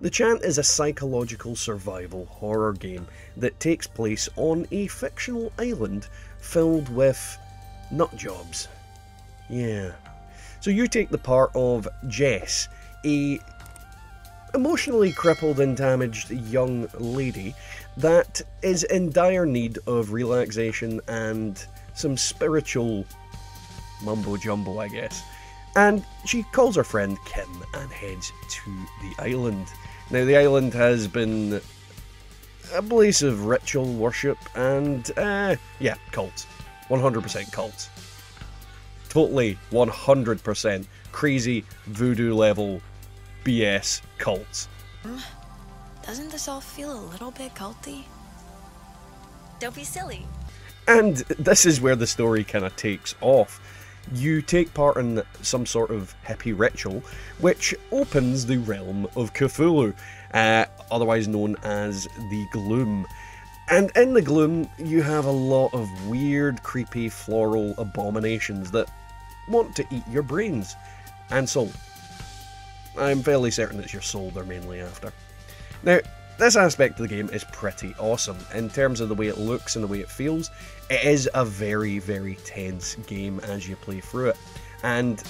The Chant is a psychological survival horror game that takes place on a fictional island filled with nut jobs. Yeah. So you take the part of Jess, a emotionally crippled and damaged young lady that is in dire need of relaxation and some spiritual mumbo jumbo, I guess. And she calls her friend Kim and heads to the island. Now, the island has been a place of ritual worship and, uh, yeah, cult. 100% cult. Totally 100% crazy voodoo level BS cults. Doesn't this all feel a little bit culty? Don't be silly. And this is where the story kind of takes off. You take part in some sort of hippie ritual, which opens the realm of Cthulhu, uh, otherwise known as the Gloom. And in the Gloom, you have a lot of weird, creepy, floral abominations that want to eat your brains and soul. I'm fairly certain it's your soul they're mainly after. Now, this aspect of the game is pretty awesome. In terms of the way it looks and the way it feels, it is a very, very tense game as you play through it. And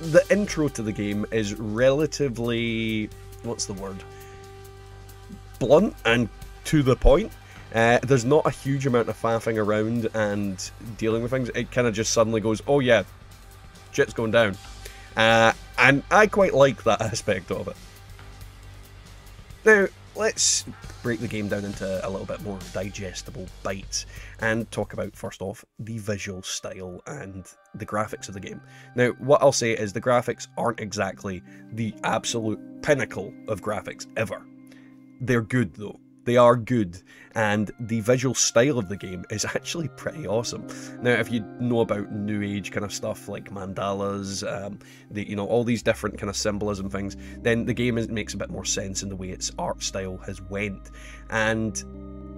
the intro to the game is relatively. what's the word? Blunt and to the point. Uh, there's not a huge amount of faffing around and dealing with things. It kind of just suddenly goes, oh yeah, shit's going down. Uh, and I quite like that aspect of it. Now, let's break the game down into a little bit more digestible bites and talk about, first off, the visual style and the graphics of the game. Now, what I'll say is the graphics aren't exactly the absolute pinnacle of graphics ever. They're good though. They are good, and the visual style of the game is actually pretty awesome. Now, if you know about New Age kind of stuff like mandalas, um, the you know all these different kind of symbolism things, then the game is, makes a bit more sense in the way its art style has went, and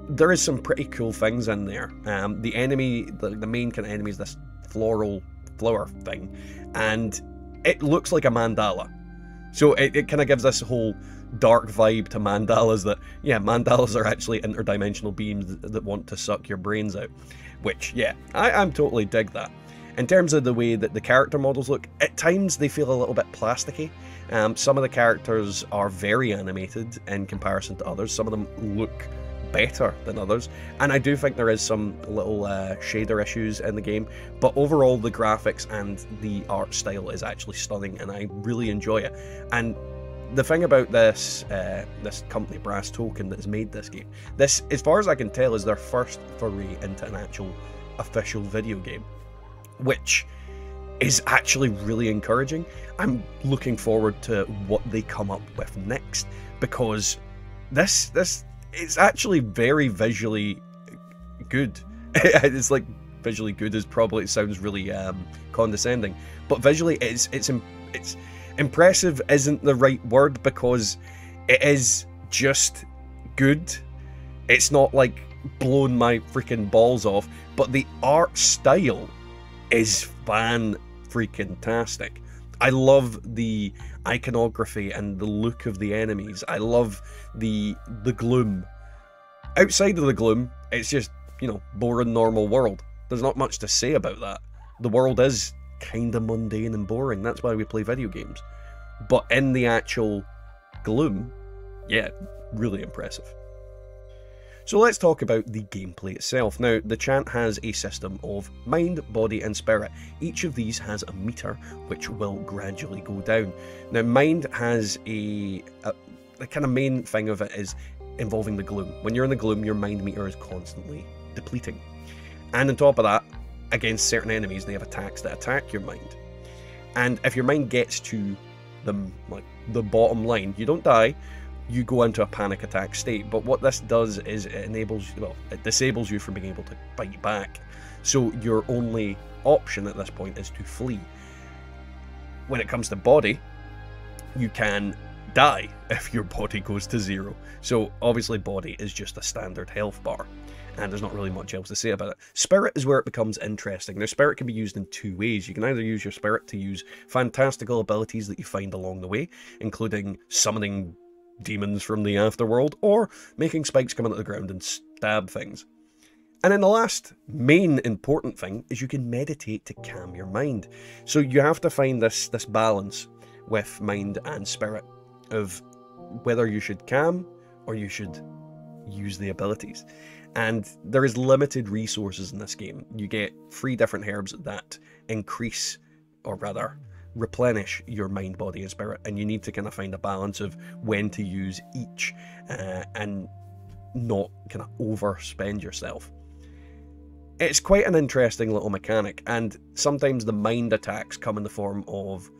there is some pretty cool things in there. Um, the enemy, the, the main kind of enemy is this floral flower thing, and it looks like a mandala. So it, it kind of gives this whole dark vibe to mandalas that, yeah, mandalas are actually interdimensional beams that, want to suck your brains out. Which, yeah, I, I'm totally dig that. In terms of the way that the character models look, at times they feel a little bit plasticky. Um, some of the characters are very animated in comparison to others. Some of them look better than others, and I do think there is some little uh, shader issues in the game. But overall, the graphics and the art style is actually stunning, and I really enjoy it. And the thing about this uh, this company brass token that has made this game this as far as i can tell is their first foray into an actual official video game which is actually really encouraging. I'm looking forward to what they come up with next because this this is actually very visually good. It's like visually good is probably it sounds really um, condescending but visually it's it's it's impressive isn't the right word because it is just good. It's not like blown my freaking balls off, but the art style is fan freaking tastic. I love the iconography and the look of the enemies. I love the the gloom. Outside of the gloom, it's just, you know, boring normal world. There's not much to say about that. The world is kinda mundane and boring. That's why we play video games. But in the actual gloom, yeah, really impressive. So let's talk about the gameplay itself. Now, the Chant has a system of mind, body, and spirit. Each of these has a meter which will gradually go down. Now, mind has a, a the kind of main thing of it is involving the gloom. When you're in the gloom, your mind meter is constantly depleting. And on top of that, against certain enemies, they have attacks that attack your mind. And if your mind gets to the like the bottom line, you don't die, you go into a panic attack state. But what this does is it enables well, it disables you from being able to fight back. So your only option at this point is to flee. When it comes to body, you can die if your body goes to zero. So obviously body is just a standard health bar and there's not really much else to say about it. Spirit is where it becomes interesting. Now, spirit can be used in two ways. You can either use your spirit to use fantastical abilities that you find along the way, including summoning demons from the afterworld, or making spikes come out of the ground and stab things. And then the last main important thing is you can meditate to calm your mind. So you have to find this this balance with mind and spirit of whether you should calm or you should use the abilities. And there is limited resources in this game. You get three different herbs that increase, or rather, replenish your mind, body, and spirit. And you need to kind of find a balance of when to use each uh, and not kind of overspend yourself. It's quite an interesting little mechanic, and sometimes the mind attacks come in the form of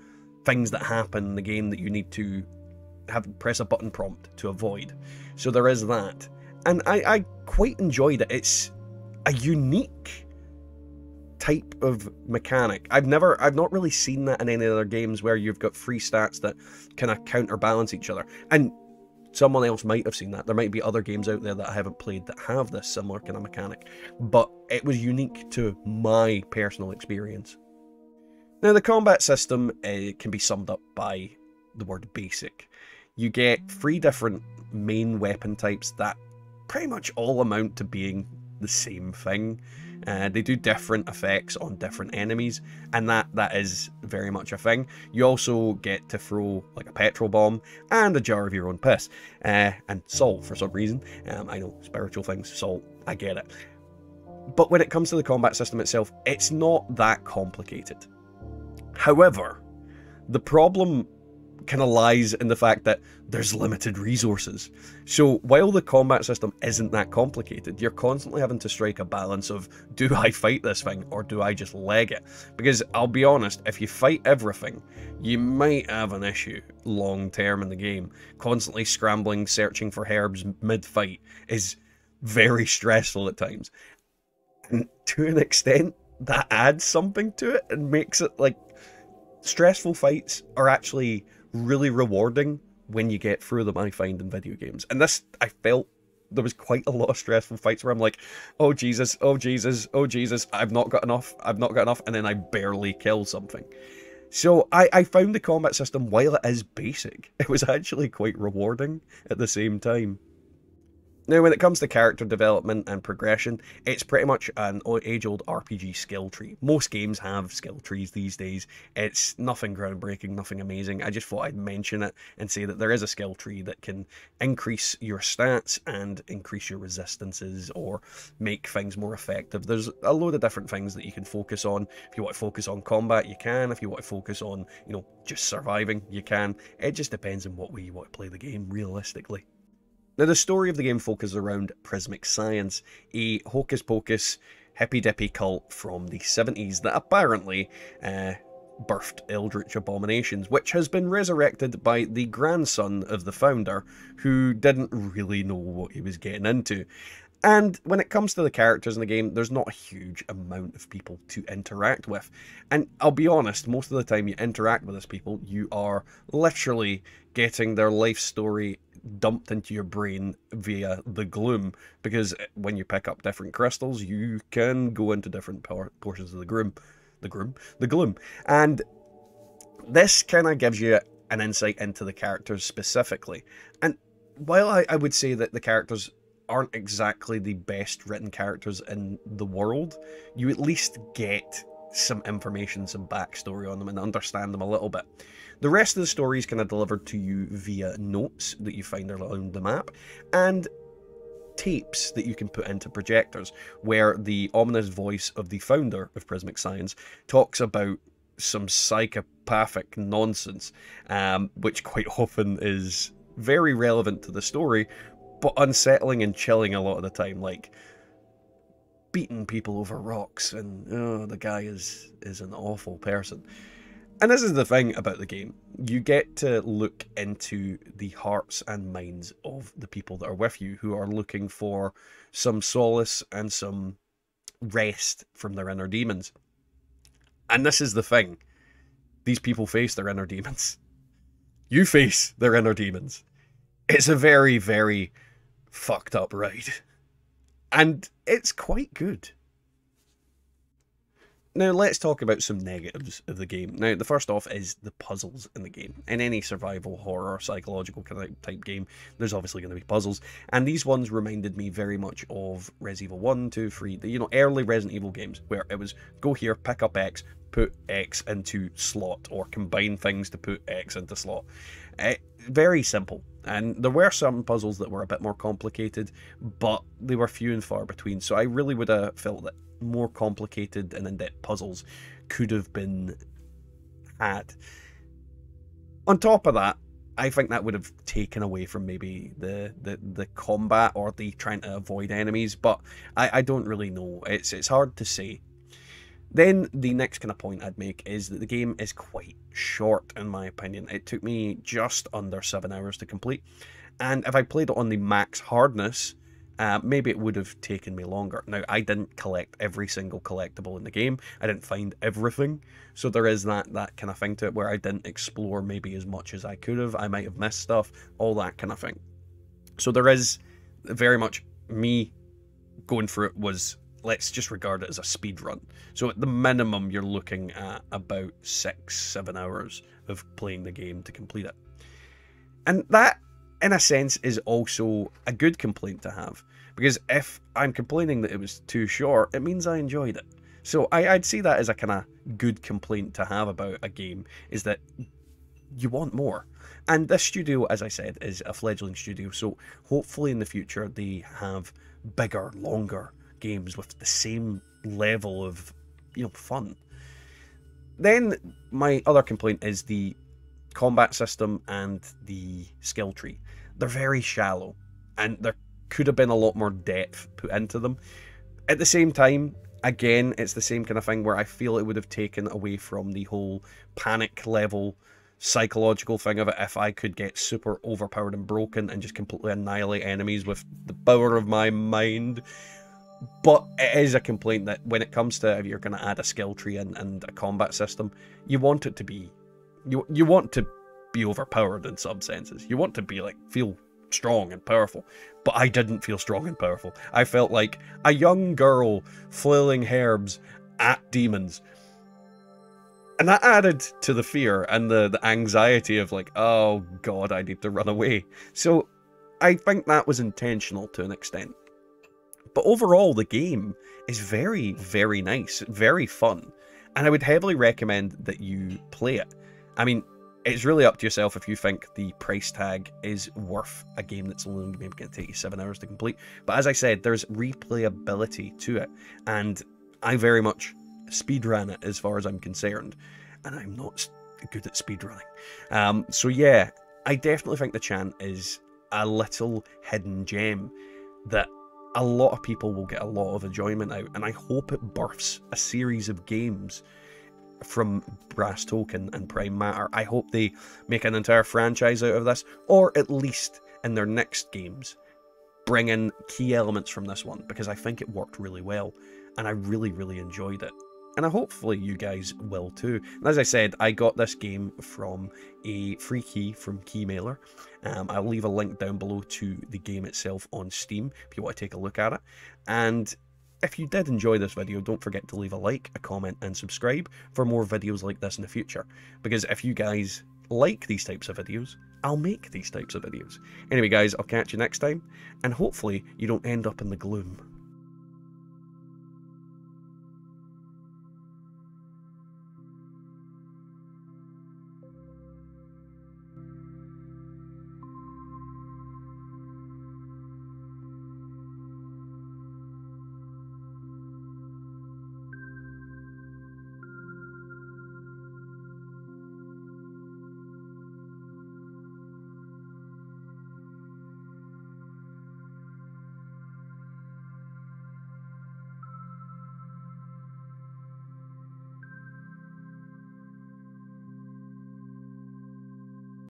things that happen in the game that you need to have press a button prompt to avoid. So there is that. And I, I quite enjoyed it. It's a unique type of mechanic. I've never I've not really seen that in any other games where you've got free stats that kind of counterbalance each other. And someone else might have seen that. There might be other games out there that I haven't played that have this similar kind of mechanic, but it was unique to my personal experience. Now, the combat system uh, can be summed up by the word basic. You get three different main weapon types that pretty much all amount to being the same thing. Uh, they do different effects on different enemies, and that that is very much a thing. You also get to throw like a petrol bomb and a jar of your own piss, uh, and salt for some reason. Um, I know spiritual things, salt, I get it. But when it comes to the combat system itself, it's not that complicated. However, the problem kind of lies in the fact that there's limited resources. So while the combat system isn't that complicated, you're constantly having to strike a balance of do I fight this thing or do I just leg it? Because I'll be honest, if you fight everything, you might have an issue long term in the game. Constantly scrambling, searching for herbs mid fight is very stressful at times. And to an extent, that adds something to it and makes it like stressful fights are actually really rewarding when you get through them, I find in video games. And this, I felt there was quite a lot of stressful fights where I'm like, oh Jesus, oh Jesus, oh Jesus, I've not got enough, I've not got enough, and then I barely kill something. So I, I found the combat system, while it is basic, it was actually quite rewarding at the same time. Now, when it comes to character development and progression, it's pretty much an age-old RPG skill tree. Most games have skill trees these days. It's nothing groundbreaking, nothing amazing. I just thought I'd mention it and say that there is a skill tree that can increase your stats and increase your resistances or make things more effective. There's a load of different things that you can focus on. If you want to focus on combat, you can. If you want to focus on, you know, just surviving, you can. It just depends on what way you want to play the game, realistically. Now, the story of the game focuses around Prismic Science, a hocus pocus, hippy dippy cult from the 70s that apparently uh, birthed Eldritch Abominations, which has been resurrected by the grandson of the founder, who didn't really know what he was getting into. And when it comes to the characters in the game, there's not a huge amount of people to interact with. And I'll be honest, most of the time you interact with these people, you are literally getting their life story dumped into your brain via the gloom because when you pick up different crystals you can go into different portions of the gloom the gloom the gloom. And this kind of gives you an insight into the characters specifically. And while I, I would say that the characters aren't exactly the best written characters in the world you at least get some information some backstory on them and understand them a little bit the rest of the story is kind of delivered to you via notes that you find around the map and tapes that you can put into projectors, where the ominous voice of the founder of Prismic Science talks about some psychopathic nonsense, um, which quite often is very relevant to the story, but unsettling and chilling a lot of the time. Like beating people over rocks, and oh, the guy is is an awful person. And this is the thing about the game. You get to look into the hearts and minds of the people that are with you who are looking for some solace and some rest from their inner demons. And this is the thing. These people face their inner demons. You face their inner demons. It's a very, very fucked up ride. And it's quite good. Now, let's talk about some negatives of the game. Now, the first off is the puzzles in the game. In any survival, horror, psychological type game, there's obviously going to be puzzles, and these ones reminded me very much of Resident Evil 1, 2, 3, the, you know, early Resident Evil games, where it was go here, pick up X, put X into slot, or combine things to put X into slot. It, eh, very simple. And there were some puzzles that were a bit more complicated, but they were few and far between. So I really would have felt that more complicated and in-depth puzzles could have been had. On top of that, I think that would have taken away from maybe the, the, the combat or the trying to avoid enemies, but I, I don't really know. It's it's hard to say. Then the next kind of point I'd make is that the game is quite short in my opinion. It took me just under seven hours to complete, and if I played it on the max hardness, uh, maybe it would have taken me longer. Now, I didn't collect every single collectible in the game. I didn't find everything. So there is that, that kind of thing to it where I didn't explore maybe as much as I could have. I might have missed stuff, all that kind of thing. So there is very much me going through it was let's just regard it as a speed run. So at the minimum, you're looking at about six, seven hours of playing the game to complete it. And that in a sense, is also a good complaint to have. Because if I'm complaining that it was too short, it means I enjoyed it. So I, would see that as a kind of good complaint to have about a game, is that you want more. And this studio, as I said, is a fledgling studio, so hopefully in the future they have bigger, longer games with the same level of, you know, fun. Then my other complaint is the combat system and the skill tree. They're very shallow, and there could have been a lot more depth put into them. At the same time, again, it's the same kind of thing where I feel it would have taken away from the whole panic level psychological thing of it if I could get super overpowered and broken and just completely annihilate enemies with the power of my mind. But it is a complaint that when it comes to if you're going to add a skill tree and, and a combat system, you want it to be you you want to be overpowered in some senses. You want to be like feel strong and powerful. But I didn't feel strong and powerful. I felt like a young girl flailing herbs at demons. And that added to the fear and the, the anxiety of like, oh god, I need to run away. So I think that was intentional to an extent. But overall, the game is very, very nice, very fun. And I would heavily recommend that you play it. I mean, it's really up to yourself if you think the price tag is worth a game that's only maybe going to take you seven hours to complete. But as I said, there's replayability to it, and I very much speedrun it as far as I'm concerned, and I'm not good at speedrunning. Um, so yeah, I definitely think the chant is a little hidden gem that a lot of people will get a lot of enjoyment out, and I hope it births a series of games from Brass Token and Prime Matter. I hope they make an entire franchise out of this, or at least in their next games, bring in key elements from this one because I think it worked really well and I really, really enjoyed it. And hopefully you guys will too. And as I said, I got this game from a free key from Keymailer. Um, I'll leave a link down below to the game itself on Steam if you want to take a look at it. And if you did enjoy this video, don't forget to leave a like, a comment, and subscribe for more videos like this in the future. Because if you guys like these types of videos, I'll make these types of videos. Anyway, guys, I'll catch you next time, and hopefully you don't end up in the gloom.